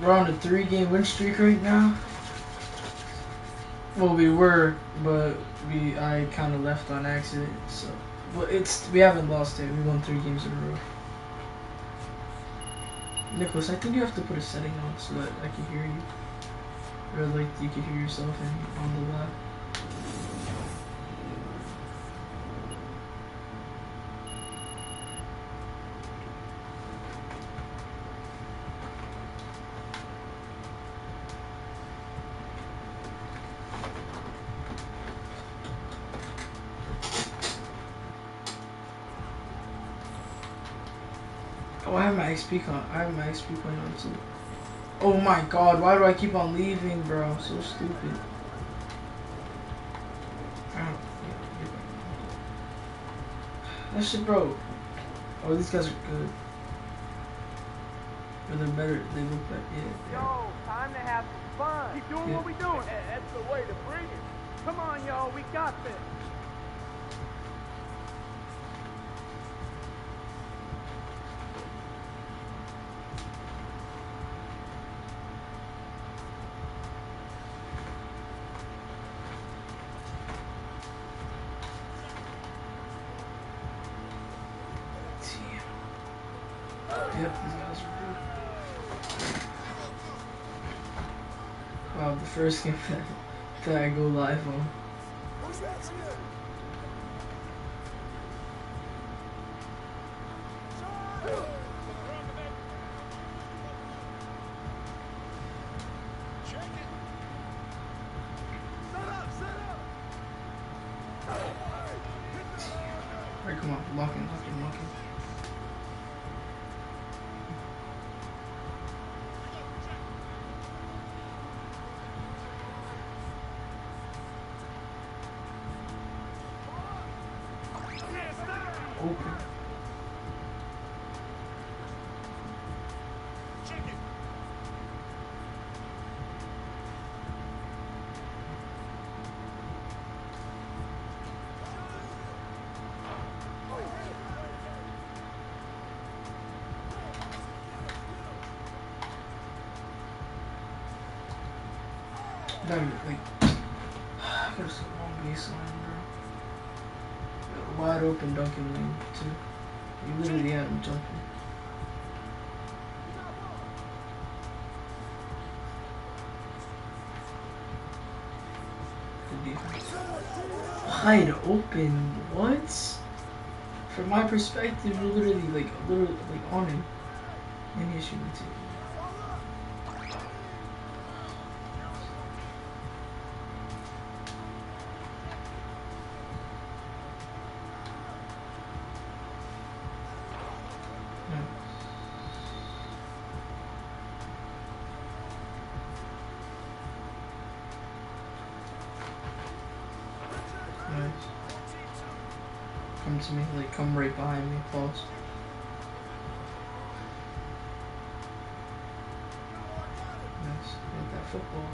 we're on a three game win streak right now. Well, we were, but we I kind of left on accident. So, but it's we haven't lost it. We won three games in a row. Nicholas, I think you have to put a setting on so that I can hear you, or like you can hear yourself in, on the lab. I have my XP coin. I have my XP on too. Oh my god, why do I keep on leaving, bro? I'm so stupid. Ow. That shit, bro. Oh, these guys are good. But they're better. They look better. Yeah. yeah. Yo, time to have some fun. Keep doing Yeah. what we doing. That's the way to bring it. Come on, y'all, we got this. Yep, these guys are good. Wow, the first game that, that I go live on. Open. That like, there's a long baseline. Wide open dunking lane too. You literally had him jumping. Wide open. What? From my perspective, you're literally like literally like on him. And he's shooting too. Come to me, like come right behind me, close. Nice. Get that football.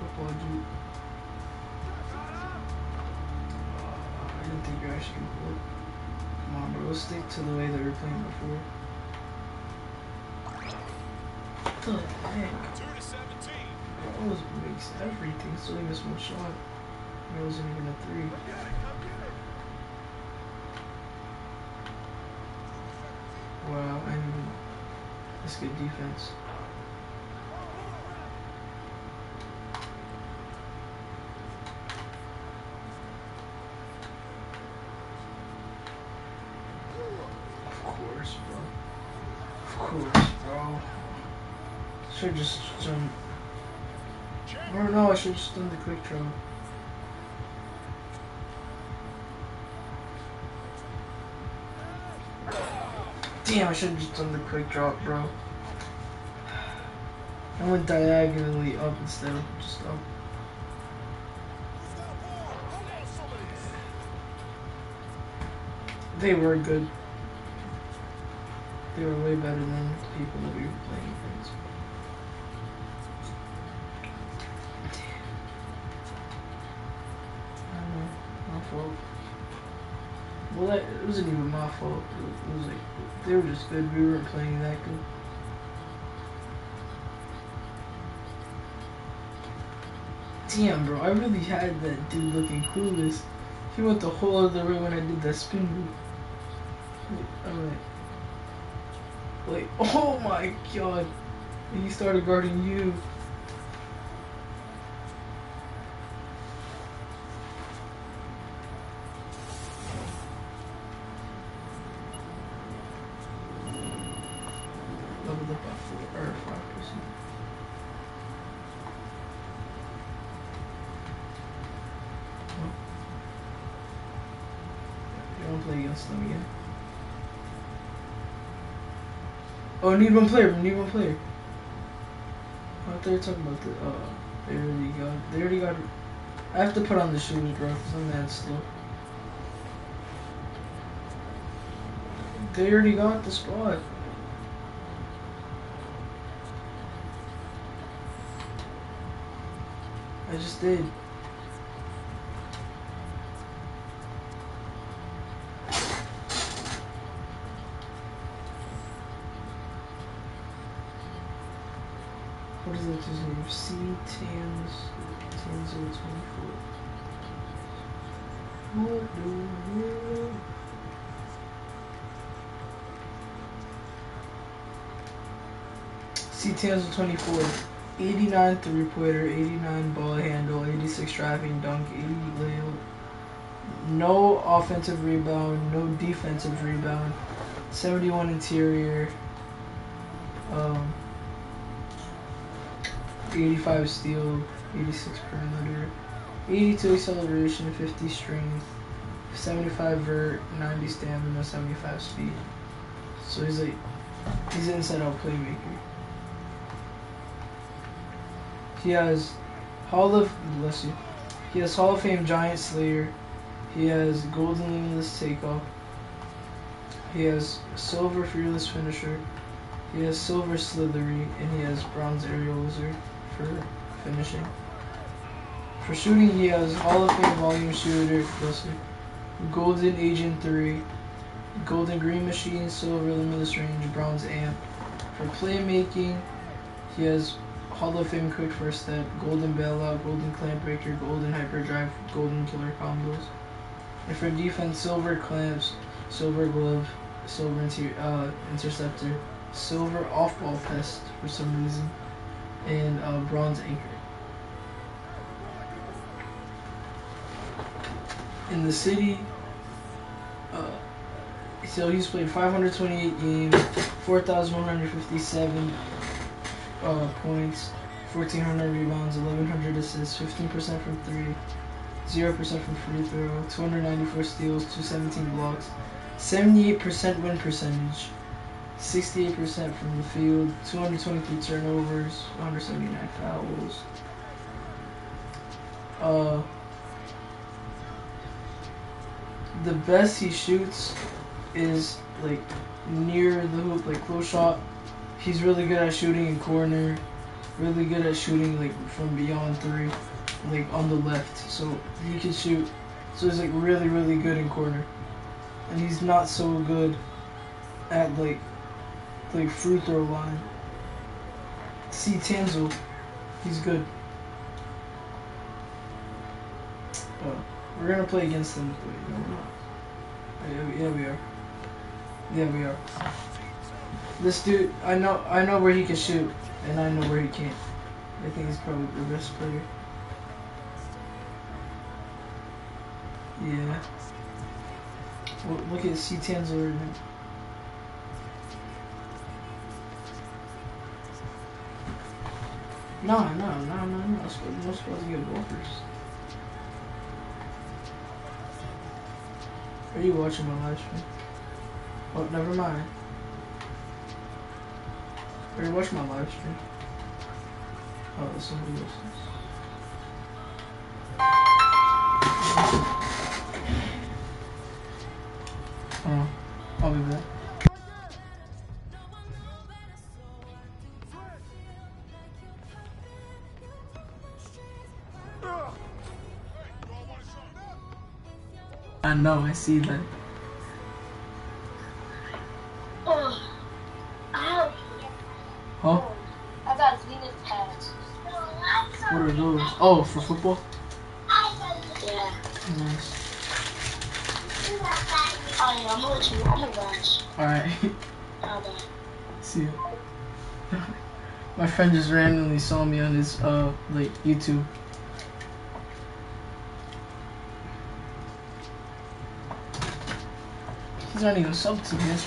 Football dude. Uh, I didn't think you actually gonna work. Come on, bro. Let's stick to the way that we were playing before. What the heck? 17. Rose makes everything, so he missed one shot. It wasn't even a three. Good defense. Of course, bro. Of course, bro. Should just done. Or no, I should just done the quick draw. Damn, I should have just done the quick drop, bro. I went diagonally up instead of just up. They were good. They were way better than the people that we were playing against. I don't know. My fault. Well, that, it wasn't even my fault. It was, it was like they were just good. We weren't playing that good. Damn, bro, I really had that dude looking clueless. He went the whole other way when I did that spin move. I'm like, like, oh my god. And he started guarding you. Up by four or five percent. You wanna play against them again? Oh, need one player. Need one player. I they were talking about the. Uh, they already got. They already got. I have to put on the shoes, bro, because I'm that slow. They already got the spot. I just did. Name? C Tans twenty four. What do you C Tanzo twenty four. 89 three pointer, 89 ball handle, 86 driving dunk, 80 layup. No offensive rebound, no defensive rebound. 71 interior. Um, 85 steal, 86 perimeter, 82 acceleration, 50 strength, 75 vert, 90 stamina, 75 speed. So he's like, he's an inside out playmaker. He has Hall of bless you. He has Hall of Fame Giant Slayer. He has Golden Limitless Takeoff. He has Silver Fearless Finisher. He has Silver Slithery, and he has Bronze Aerial Wizard for finishing. For shooting, he has Hall of Fame Volume Shooter. Golden Agent 3, Golden Green Machine, Silver Limitless Range, Bronze Amp. For playmaking, he has Hall of Fame Quick First Step, Golden Bailout, Golden Clamp Breaker, Golden Hyperdrive, Golden Killer Combos. And for defense, Silver Clamps, Silver Glove, Silver inter- uh, Interceptor, Silver Off Ball Pest for some reason, and uh, Bronze Anchor. In the city, uh, so he's played 528 games, 4,157 uh, points, 1,400 rebounds, 1,100 assists, 15% from three, 0% from free throw, 294 steals, 217 blocks, 78% win percentage, 68% from the field, 223 turnovers, 179 fouls. Uh, the best he shoots is like near the hoop, like close shot. He's really good at shooting in corner, really good at shooting like from beyond three, like on the left. So he can shoot. So he's like really, really good in corner, and he's not so good at like like free throw line. See Tanzel, he's good. But we're gonna play against them. Wait, no, we're not. Oh, yeah, yeah, we are. Yeah, we are. This dude, I know, I know where he can shoot, and I know where he can't. I think he's probably the best player. Yeah. Look at C Tanzel. No, no, no, no, no. Supposed, I'm supposed to get bumpers. Are you watching my live stream? Oh, never mind. Are you watching my live stream? Oh, that's somebody else's. Oh, I'll be back. Know, I see that. Oh. Ow. Huh? I got Zenith pass. What are those? Oh, for football? Yeah. Nice. Oh yeah, I'm gonna let you. I'm gonna watch. Alright. About? See you. My friend just randomly saw me on his uh like YouTube. He's not even sub to that's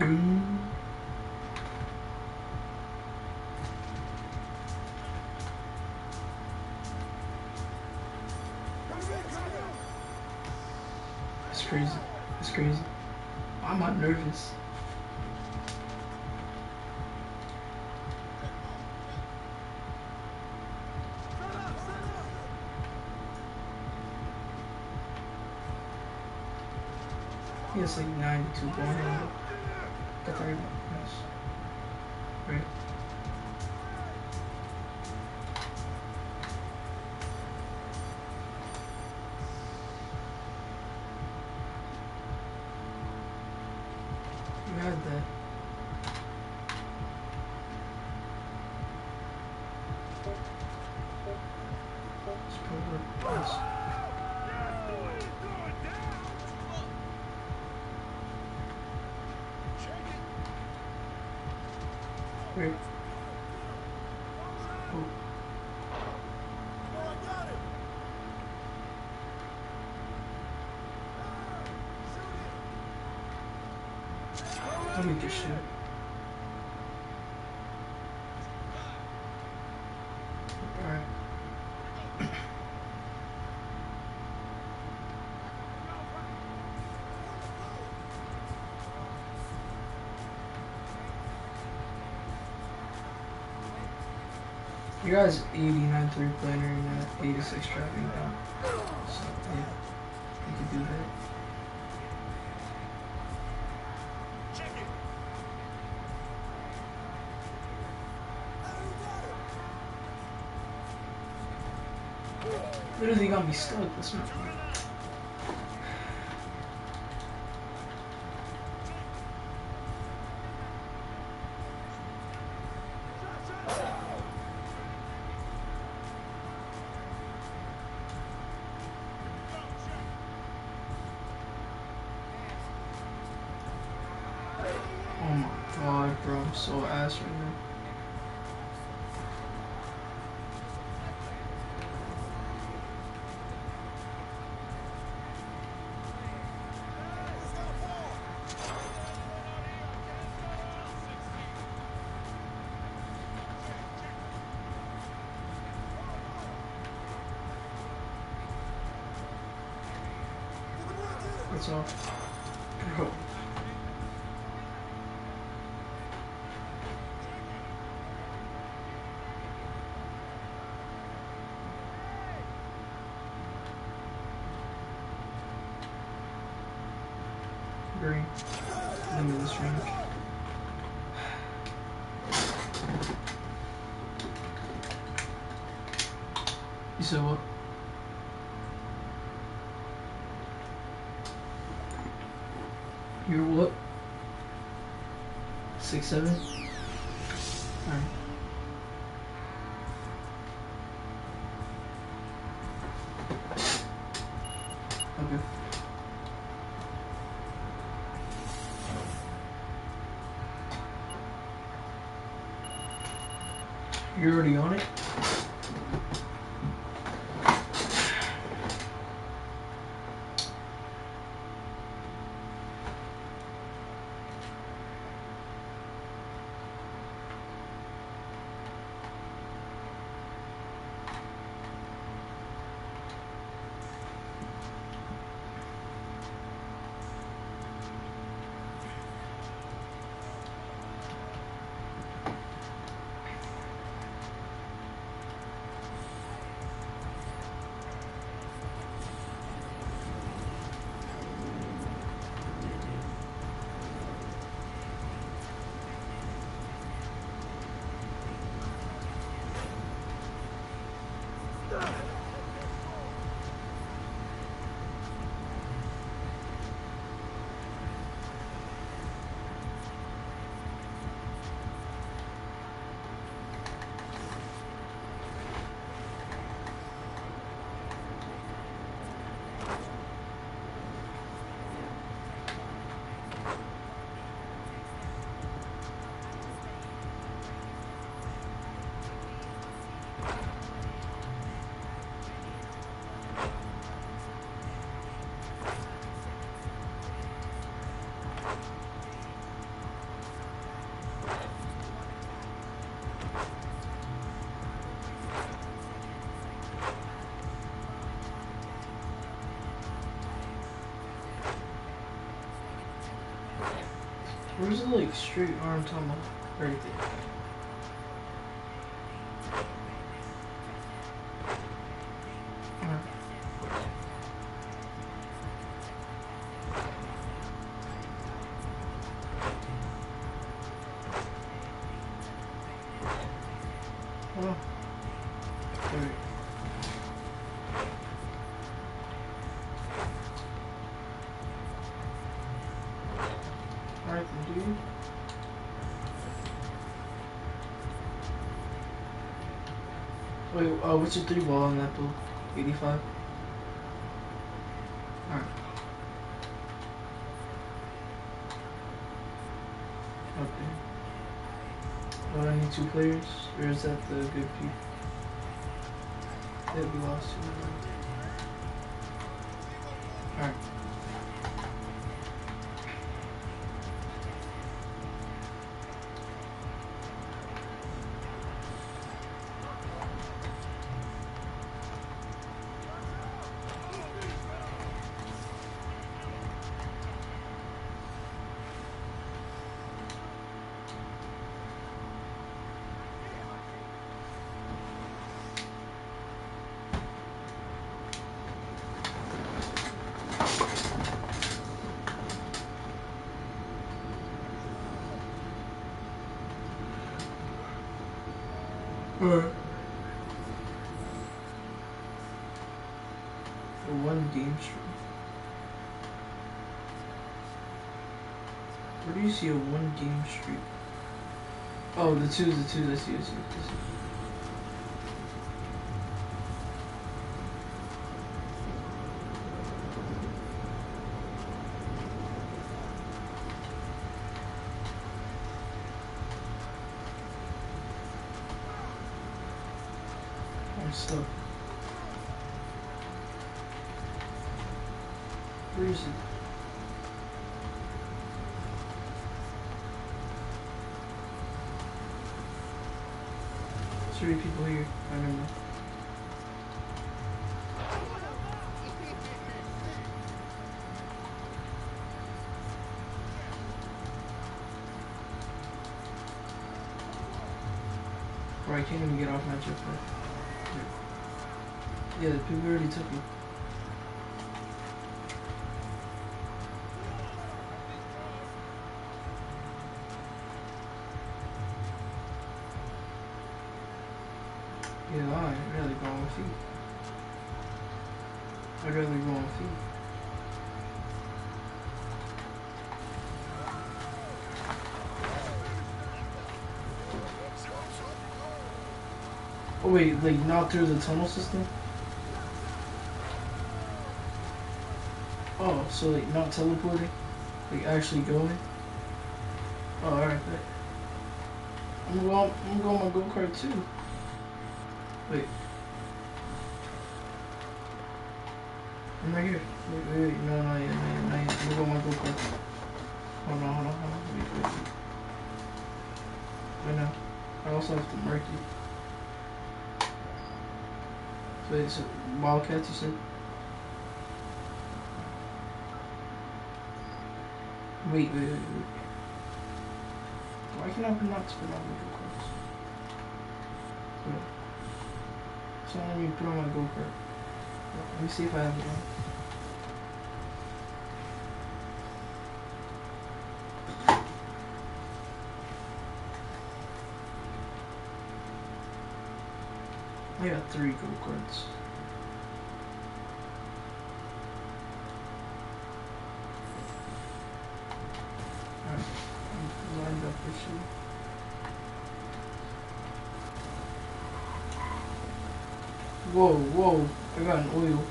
Mm. That's crazy. That's crazy. Why am I nervous? He has like 92 ball handle. Got 30 nice. You guys 89 three pointer and uh, 86 driving dunk. So yeah, you could do that. Literally got me stuck. That's not fun. All. Bro. Green. Limitless range. You said what? You're what? Six seven? Alright. Okay. You're already on it? Where's the like straight arm tomahawk? Right there. Wait, uh, what's your three ball on that bull? 85? Alright. Okay. Oh, I need two players? Or is that the good people? That we lost two. Alright. For one game stream. Where do you see a one game streak? Oh, the twos, the twos, I see, I see, I see. Bro, I can't even get off my jetpack. Yeah, the people already took me. Yeah, I really going with feet. I'd rather go on feet. Wait, like not through the tunnel system? Oh, so like not teleporting? Like actually going? Oh, alright. I'm going, I'm going my go-kart too. Wait. I'm right here. Wait, wait, wait. No, yet, not yet, not yet. Look at my go-kart. Hold on, hold on, hold on. Wait, wait, wait. Now. I also have to mark you. Wait, so Wildcats you said? Wait, wait, wait, wait. Why can I not spit on my go-karts? Wait. So let me put on my go-kart. Let me see if I have it on. I got three. Alright, I'm lined up. Whoa, whoa, I got an oil.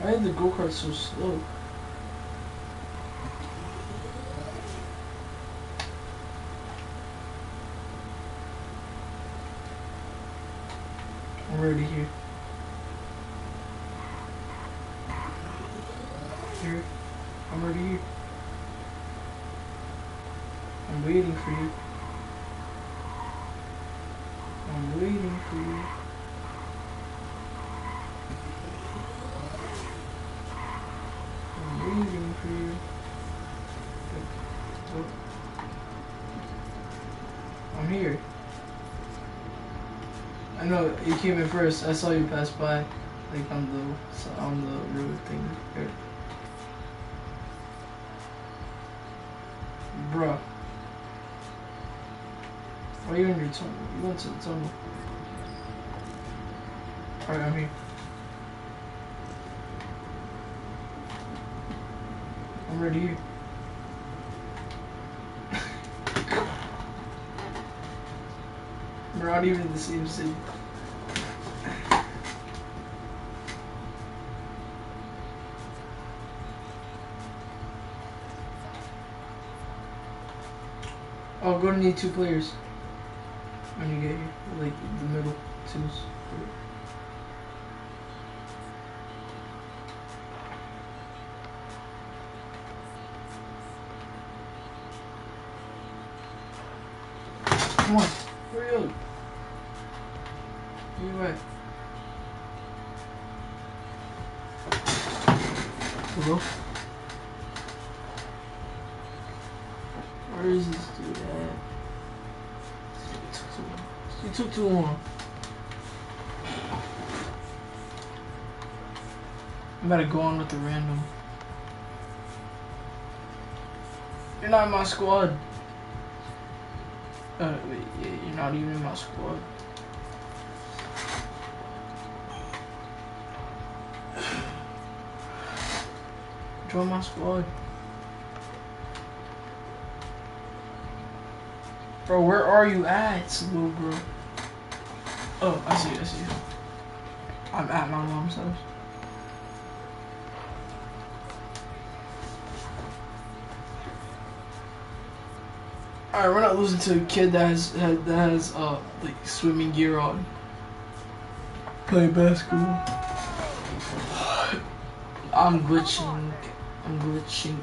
Why are the go-karts so slow? I'm already here. Here. I'm already here. I'm waiting for you. I'm waiting for you. You came in first. I saw you pass by, like on the on the road thing. Here. Bruh. Why are you in your tunnel? You went to the tunnel. Alright, I'm here. I'm ready here. We're not even in the same city. Oh, gonna need two players when you get here, like the middle twos. Come on, hurry up. You're right. Hello? It took too long. I'm about to go on with the random. You're not in my squad. Uh, wait, you're not even in my squad. Join my squad. Bro, where are you at, little bro? Oh, I see I see. I'm at my mom's house. Alright, we're not losing to a kid that has that has uh like swimming gear on. Play basketball. I'm glitching. I'm glitching.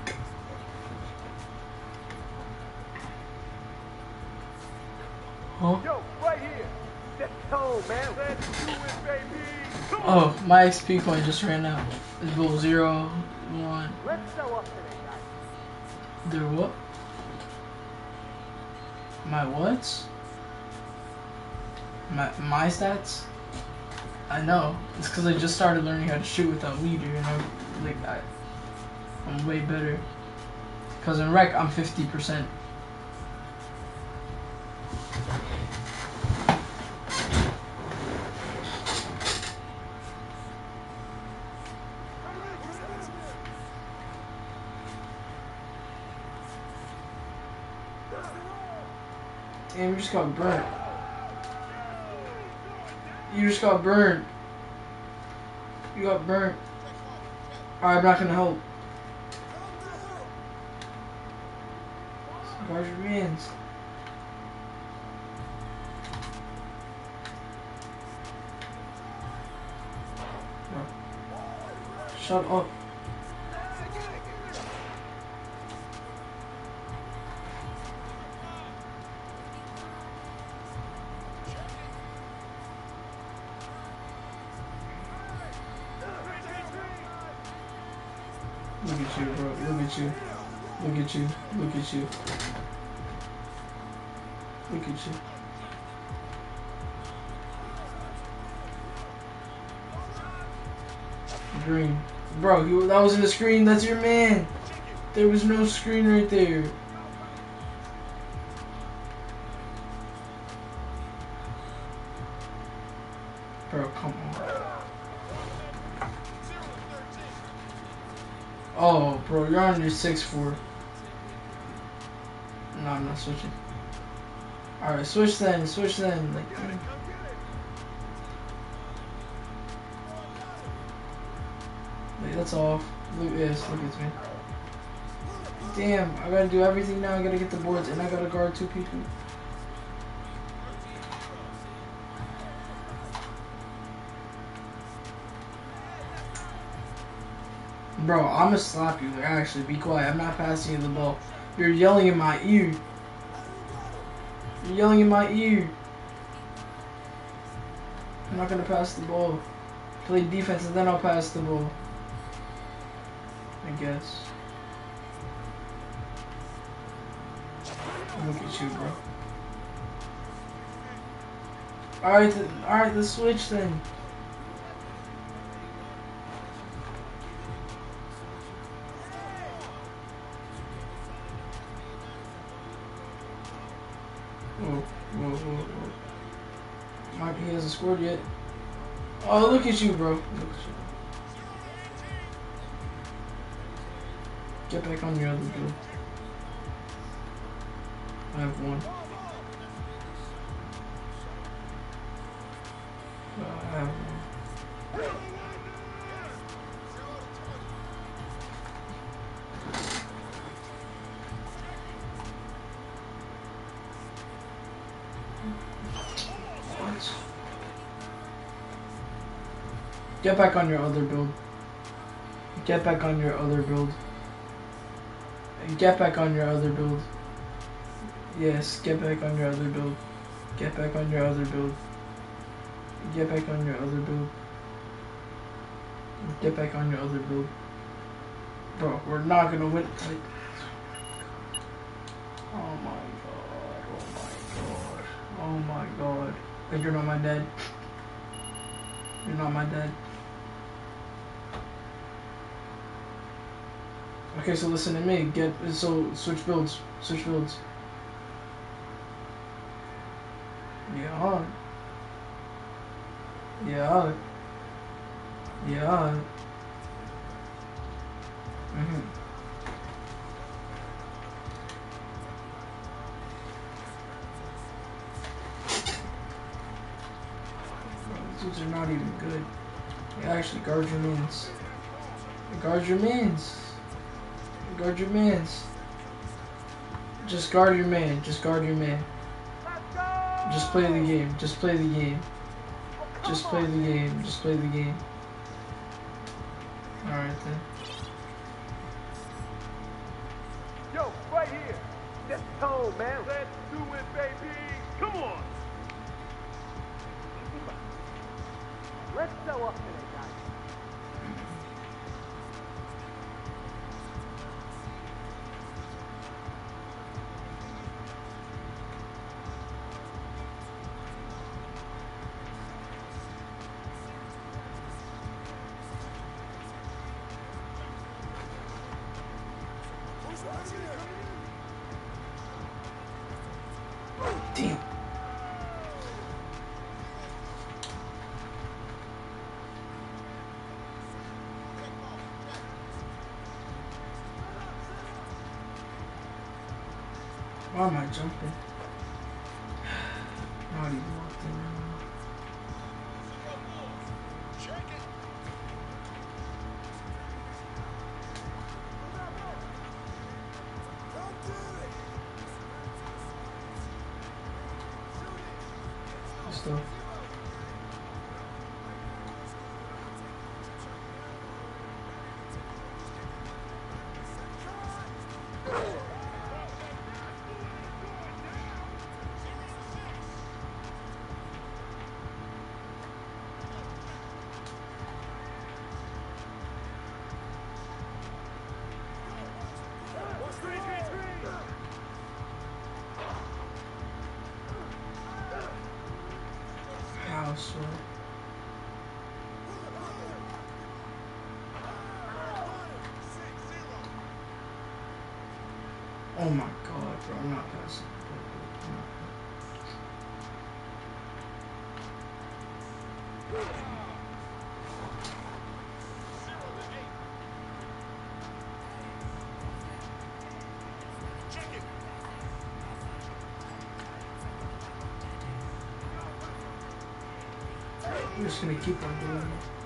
Oh, my XP coin just ran out. It's below zero, one. Let's show up today, guys. There what? My what? My my stats? I know. It's because I just started learning how to shoot without leader, and I like I, I'm way better. Cause in rec I'm fifty percent. Damn, you just got burnt. You just got burnt. You got burnt. Alright, I'm not gonna help. Guard your hands. No. Shut up. At you. Look at you. Look at you. Green. Bro, you, that wasn't a screen. That's your man. There was no screen right there. Bro, come on. Oh, bro, you're on your 6-4. No, I'm not switching. Alright, switch then, switch then. Like, Wait, that's off. Look, yes, look at me. Damn, I gotta do everything now. I gotta get the boards and I gotta guard two people. Bro, I'm gonna slap you. Actually, be quiet. I'm not passing you the ball. You're yelling in my ear. You're yelling in my ear. I'm not gonna pass the ball. Play defense and then I'll pass the ball. I guess. Look at you, bro. Alright, alright, let's switch then. Scored yet. Oh, look at you, bro. At you. Get back on your other build. I have one. Get back on your other build. Get back on your other build. Get back on your other build. Yes, get back on your other build. Get back on your other build. Get back on your other build. Get back on your other build. Bro, we're not gonna win. Like, oh my god. Oh my god. Oh my god. Like, you're not my dad. You're not my dad. Okay, so listen to me. Get so switch builds. Switch builds. Yeah. Yeah. Yeah. Mhm. These are not even good. You actually guard your mans. Guard your mans. Guard your mans. Just guard your man. Just guard your man. Just play the game. Just play the game. Just play the game. Just play the game. Alright then. Yo, right here. This tone, man. Let's do it, baby. I jumping? Not even walked in. Stuff. Oh my god, bro, I'm not passing. I'm just gonna keep on doing it.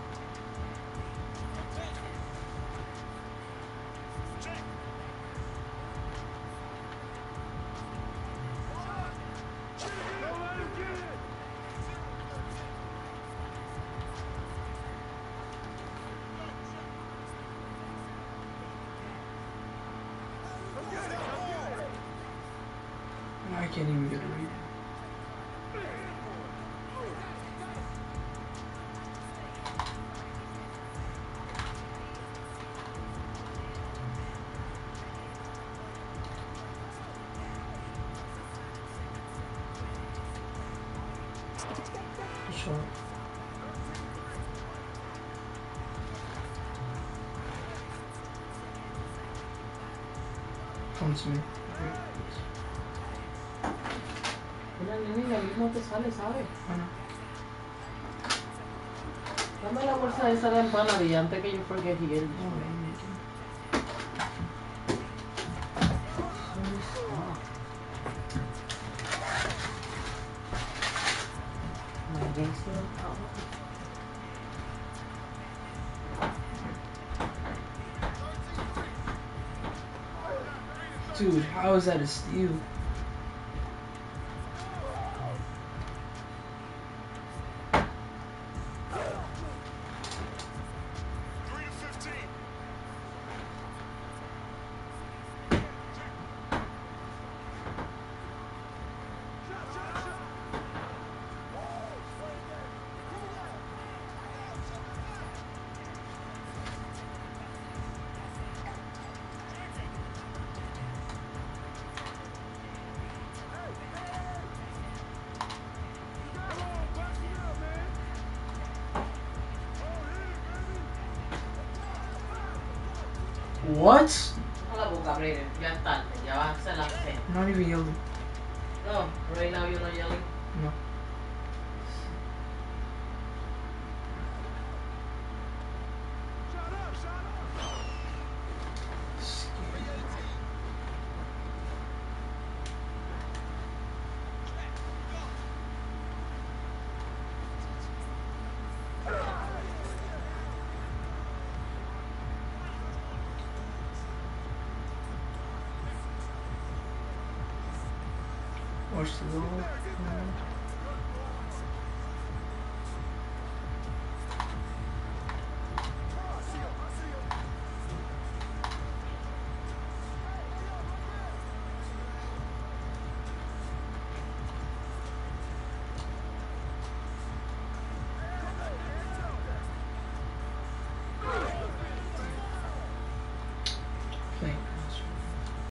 Misma te sale. Dame la bolsa esa de empanadilla antes que yo forget here. Gangster. Dude, how is that a steal? Seis. Not even yelling. No, right now you're not yelling. No.